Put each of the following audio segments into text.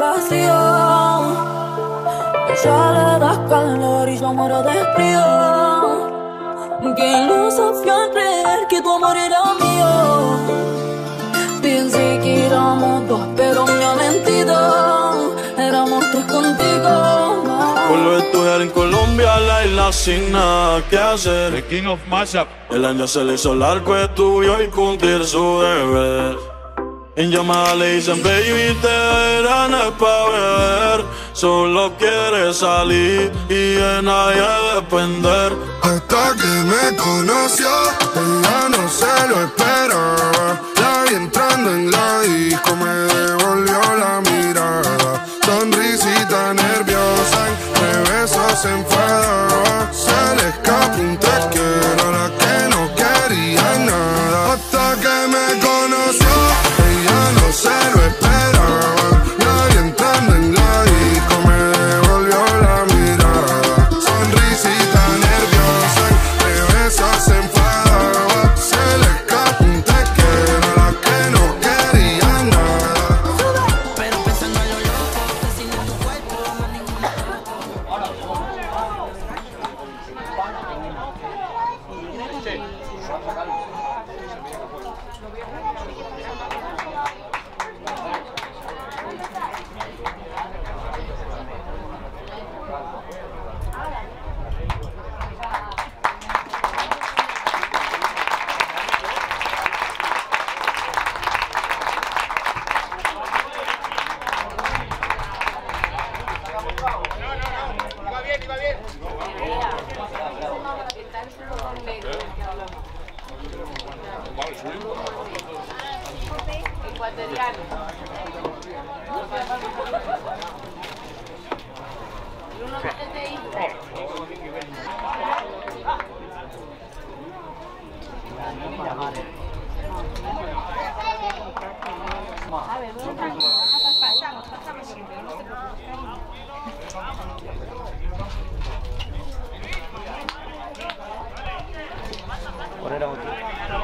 vacío. Ella le das calor y yo muero de frío. Que no sabía creer que tu amor era mío. Pensé que éramos dos, pero me ha mentido. Éramos tres contigo. Vuelvo estudiar en Colombia, la isla sin nada que hacer. The king of mashup. El año se le hizo largo, estudió y cumplir su deber. En llamada le dicen, baby, te verán es pa' beber. Solo quiere salir y de nadie depender. Hasta que me conoció, ella no se lo esperaba. La vi entrando en la disco, me devolvió la mirada. Sonrisita nerviosa, entre besos se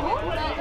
Thuốc lên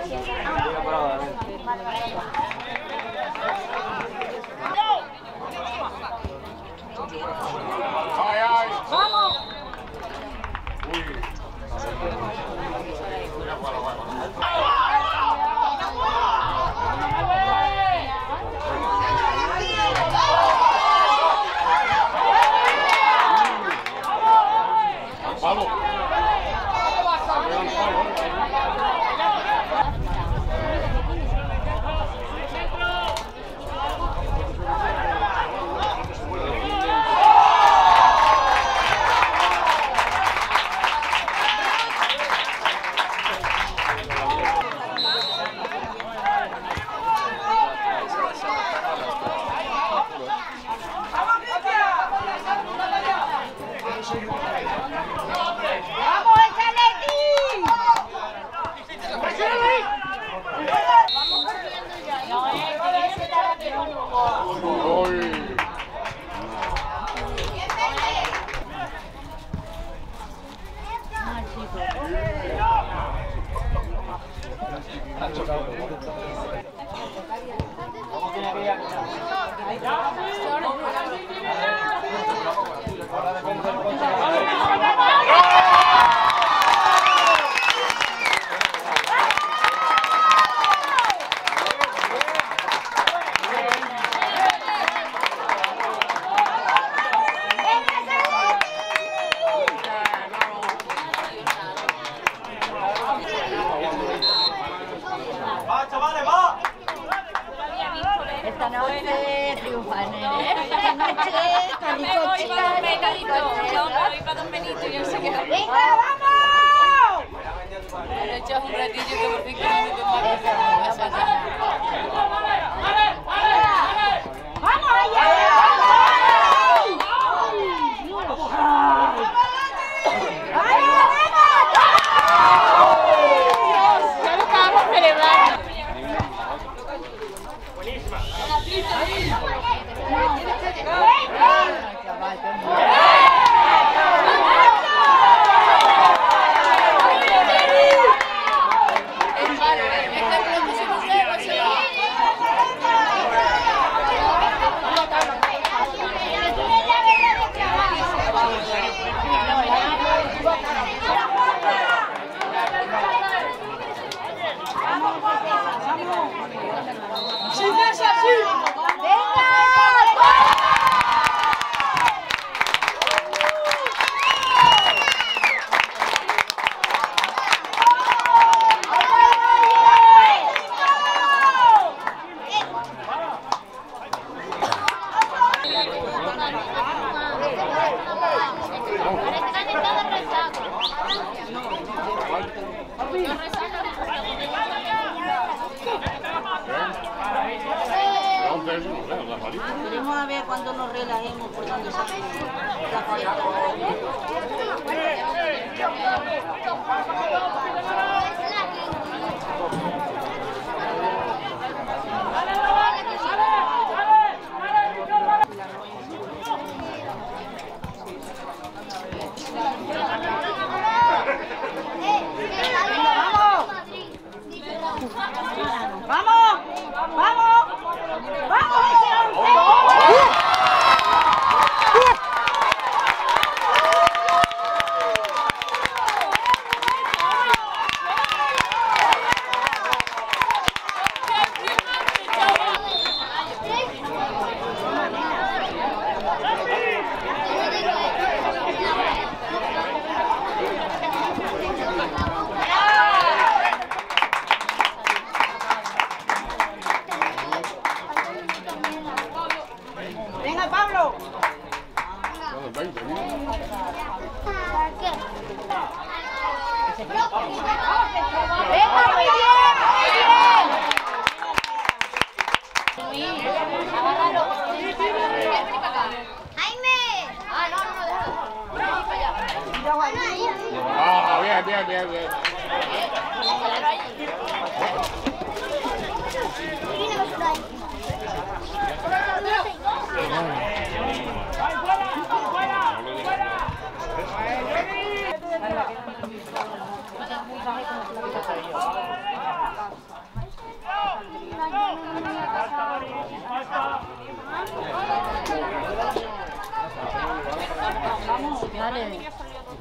Veremos a ver cuando nos relajemos por donde la fiesta. Déjalo. Ah, bien, bien, bien, bien.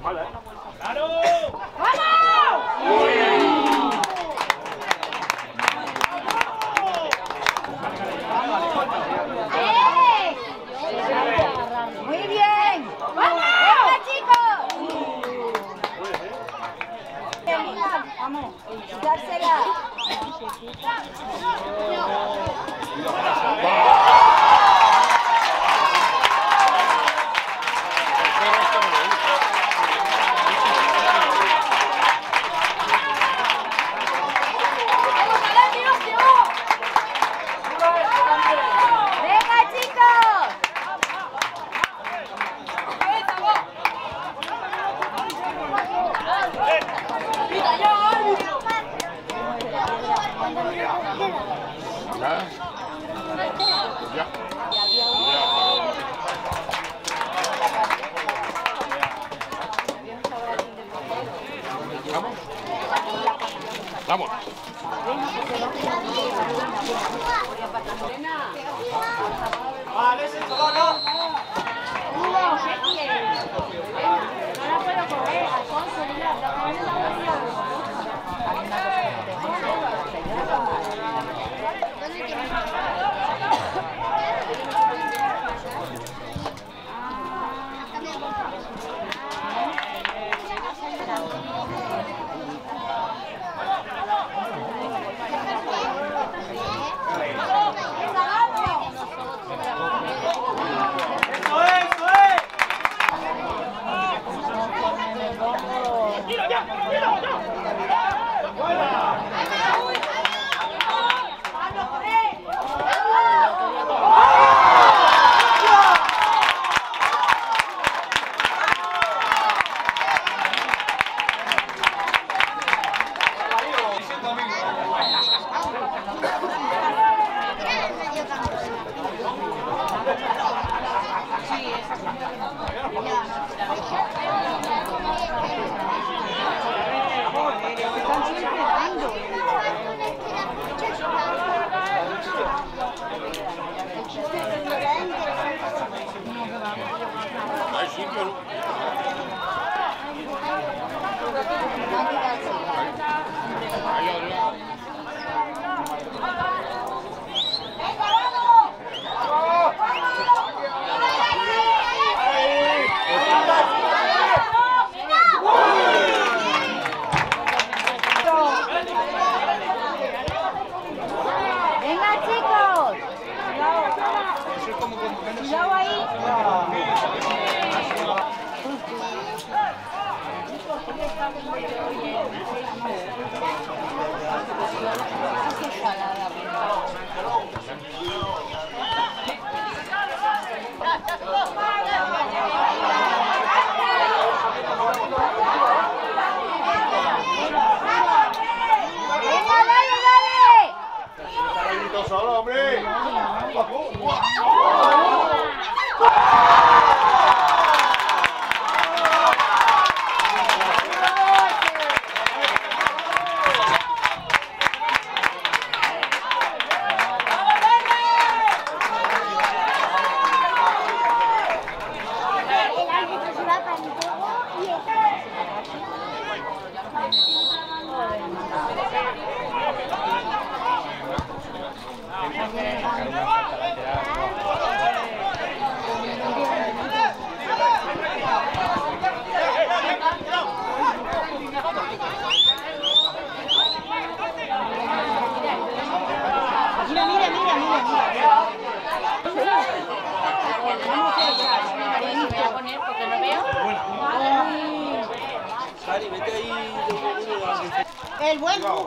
¡Eh!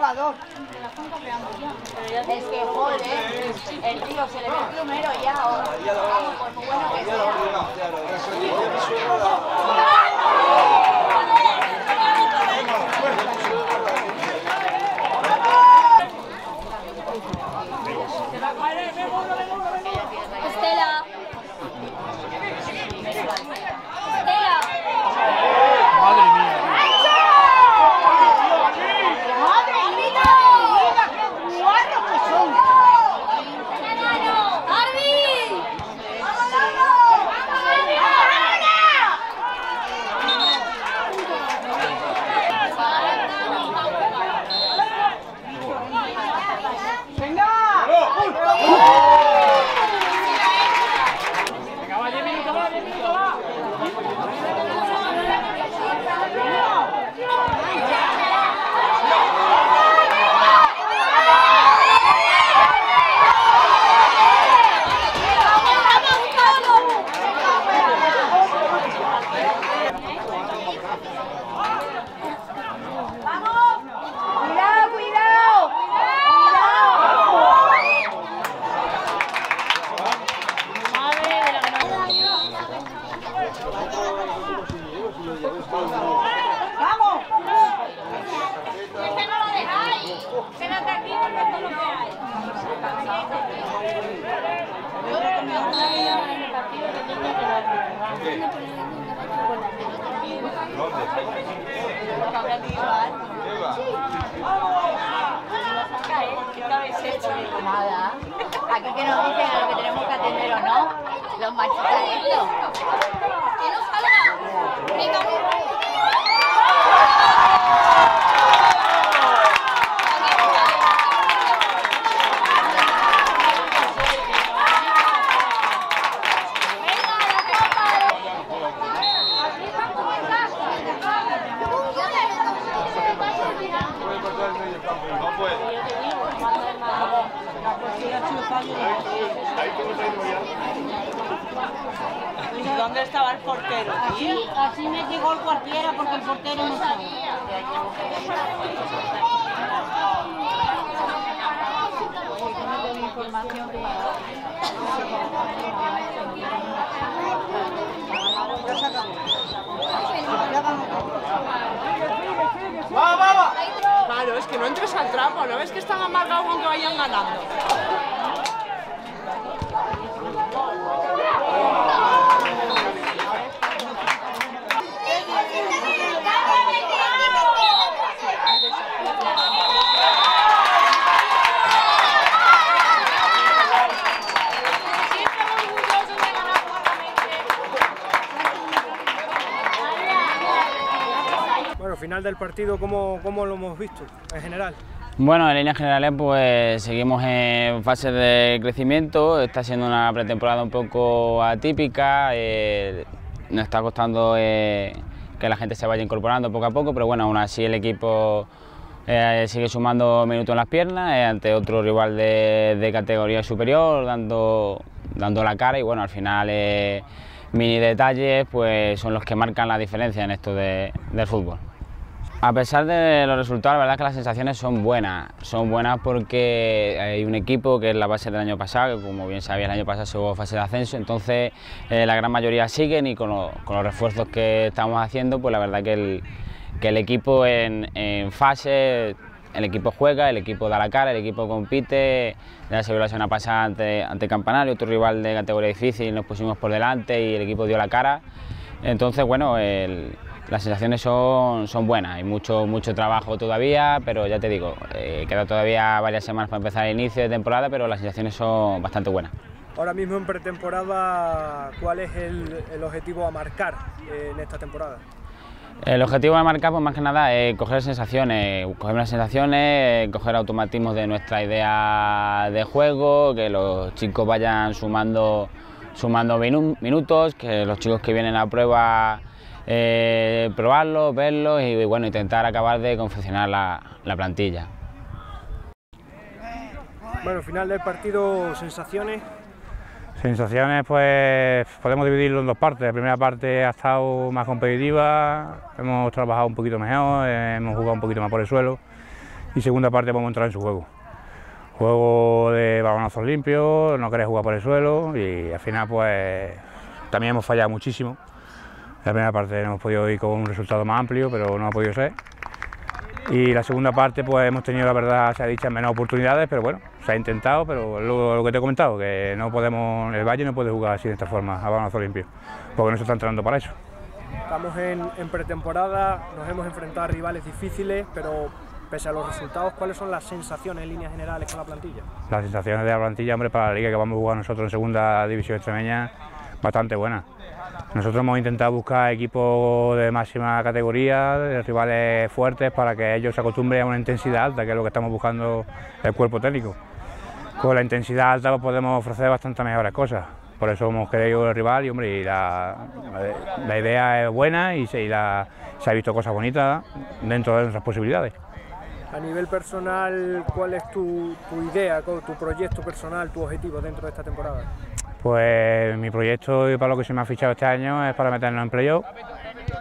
Jugador. Es que joder, el tío se le ve el plumero ya. Vamos, por muy bueno que sea. Estela. Estela. ¡Madre mía! ¡Mira qué guarros que son! ¡Arby! ¡Cuidado, cuidado! ¡Vamos! Ese no lo dejáis. Quédate aquí porque esto es lo que hay. ¿Qué habéis hecho? Nada. Aquí que nos dicen a lo que tenemos que atender o no. Los machistas estos. ¡Que no salga! ¡Venga! ¿Dónde estaba el portero? Así, así me llegó el cualquiera porque el portero no estaba. Claro, es que no entres al trapo, ¿no ves que están amargados aunque vayan ganando? Del partido, ¿cómo, lo hemos visto en general? Bueno, en líneas generales pues seguimos en fase de crecimiento, está siendo una pretemporada un poco atípica, eh, nos está costando eh, que la gente se vaya incorporando poco a poco, pero bueno, aún así el equipo eh, sigue sumando minutos en las piernas ante otro rival de, categoría superior, dando, dando la cara y bueno, al final mini detalles pues son los que marcan la diferencia en esto de- del fútbol. A pesar de los resultados, la verdad es que las sensaciones son buenas. Son buenas porque hay un equipo que es la base del año pasado, que como bien sabía el año pasado se hubo fase de ascenso, entonces eh, la gran mayoría siguen y con, lo- con los refuerzos que estamos haciendo, pues la verdad que el, equipo en, en fase, el equipo juega, el equipo da la cara, el equipo compite. Ya se vio la semana pasada ante, ante Campanario, otro rival de categoría difícil, nos pusimos por delante y el equipo dio la cara. Entonces, bueno, el- las sensaciones son, son buenas, hay mucho, mucho trabajo todavía, pero ya te digo, eh, queda todavía varias semanas para empezar el inicio de temporada, pero las sensaciones son bastante buenas. Ahora mismo en pretemporada, ¿cuál es el, el objetivo a marcar eh, en esta temporada? El objetivo de marcar, pues más que nada, es coger sensaciones, coger unas sensaciones, coger automatismos de nuestra idea de juego, que los chicos vayan sumando, sumando minutos, que los chicos que vienen a prueba eh, probarlos, verlos y bueno, intentar acabar de confeccionar la, la plantilla. Bueno, final del partido, sensaciones. Sensaciones, pues podemos dividirlo en dos partes. La primera parte ha estado más competitiva, hemos trabajado un poquito mejor, hemos jugado un poquito más por el suelo. Y segunda parte vamos a entrar en su juego. Juego de balonazos limpios, no querer jugar por el suelo y al final pues también hemos fallado muchísimo. La primera parte no hemos podido ir con un resultado más amplio, pero no ha podido ser. Y la segunda parte pues hemos tenido la verdad, se ha dicho, menos oportunidades, pero bueno, se ha intentado, pero lo, que te he comentado, que no podemos, el Valle no puede jugar así de esta forma, a baloncesto limpio, porque no se está entrenando para eso. Estamos en, pretemporada, nos hemos enfrentado a rivales difíciles, pero pese a los resultados, ¿cuáles son las sensaciones en líneas generales con la plantilla? Las sensaciones de la plantilla, hombre, para la liga que vamos a jugar nosotros en segunda división extremeña, bastante buenas. Nosotros hemos intentado buscar equipos de máxima categoría, rivales fuertes, para que ellos se acostumbren a una intensidad alta, que es lo que estamos buscando el cuerpo técnico. Con la intensidad alta pues, podemos ofrecer bastante mejores cosas. Por eso hemos querido el rival y, hombre, la, idea es buena y, se, ha visto cosas bonitas dentro de nuestras posibilidades. A nivel personal, ¿cuál es tu idea, tu proyecto personal, tu objetivo dentro de esta temporada? Pues mi proyecto y para lo que se me ha fichado este año es para meternos en playoff,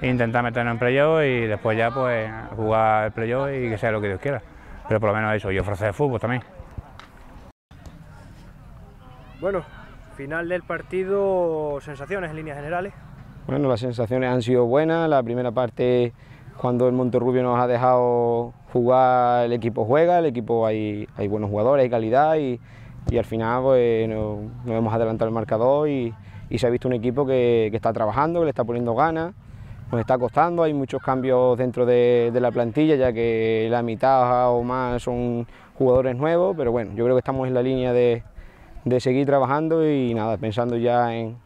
intentar meternos en playoff y después ya pues jugar el playoff y que sea lo que Dios quiera. Pero por lo menos eso, y ofrecer fútbol también. Bueno, final del partido, sensaciones en líneas generales. Bueno, las sensaciones han sido buenas. La primera parte, cuando el Monterrubio nos ha dejado jugar, el equipo juega, el equipo hay, hay buenos jugadores, hay calidad y, y al final pues, nos, hemos adelantado el marcador y, se ha visto un equipo que, está trabajando, que le está poniendo ganas, nos está costando, hay muchos cambios dentro de, la plantilla ya que la mitad o más son jugadores nuevos, pero bueno, yo creo que estamos en la línea de, seguir trabajando y nada, pensando ya en,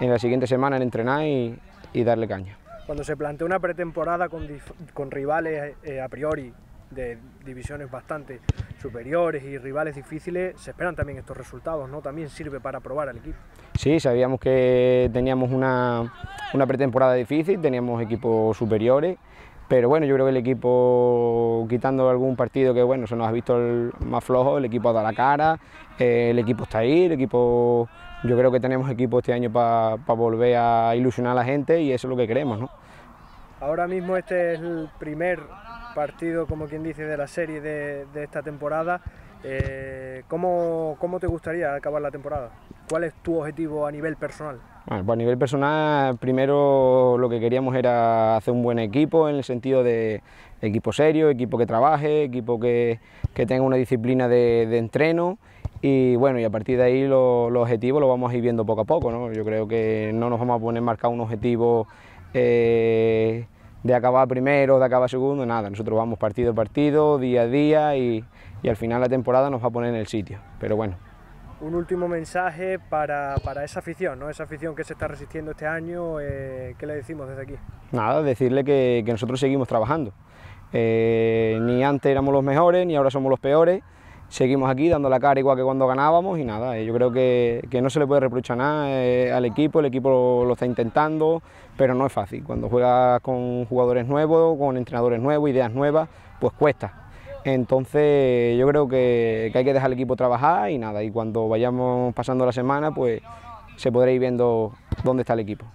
la siguiente semana en entrenar y, darle caña. Cuando se plantea una pretemporada con, rivales eh, a priori de divisiones bastante superiores y rivales difíciles, se esperan también estos resultados, ¿no? También sirve para probar al equipo. Sí, sabíamos que teníamos una, una pretemporada difícil, teníamos equipos superiores, pero bueno, yo creo que el equipo, quitando algún partido que bueno, se nos ha visto el más flojo, el equipo ha dado la cara, eh, el equipo está ahí, el equipo, yo creo que tenemos equipo este año para volver a ilusionar a la gente y eso es lo que queremos, ¿no? Ahora mismo este es el primer partido, como quien dice, de la serie de, esta temporada. Eh, ¿cómo, te gustaría acabar la temporada? ¿Cuál es tu objetivo a nivel personal? Bueno, pues a nivel personal, primero lo que queríamos era hacer un buen equipo, en el sentido de equipo serio, equipo que trabaje, equipo que, tenga una disciplina de, entreno y bueno, y a partir de ahí los objetivos los vamos a ir viendo poco a poco, ¿no? Yo creo que no nos vamos a poner marcar un objetivo eh, de acabar primero, de acabar segundo, nada, nosotros vamos partido a partido, día a día y, al final la temporada nos va a poner en el sitio, pero bueno. Un último mensaje para, esa afición, ¿no? esa afición que se está resistiendo este año, eh, ¿qué le decimos desde aquí? Nada, decirle que, nosotros seguimos trabajando. Eh, ni antes éramos los mejores, ni ahora somos los peores, seguimos aquí dando la cara igual que cuando ganábamos y nada, yo creo que, no se le puede reprochar nada eh, al equipo, el equipo lo, está intentando, pero no es fácil. Cuando juegas con jugadores nuevos, con entrenadores nuevos, ideas nuevas, pues cuesta. Entonces yo creo que, que hay que dejar al equipo trabajar y nada, y cuando vayamos pasando la semana, pues se podrá ir viendo dónde está el equipo.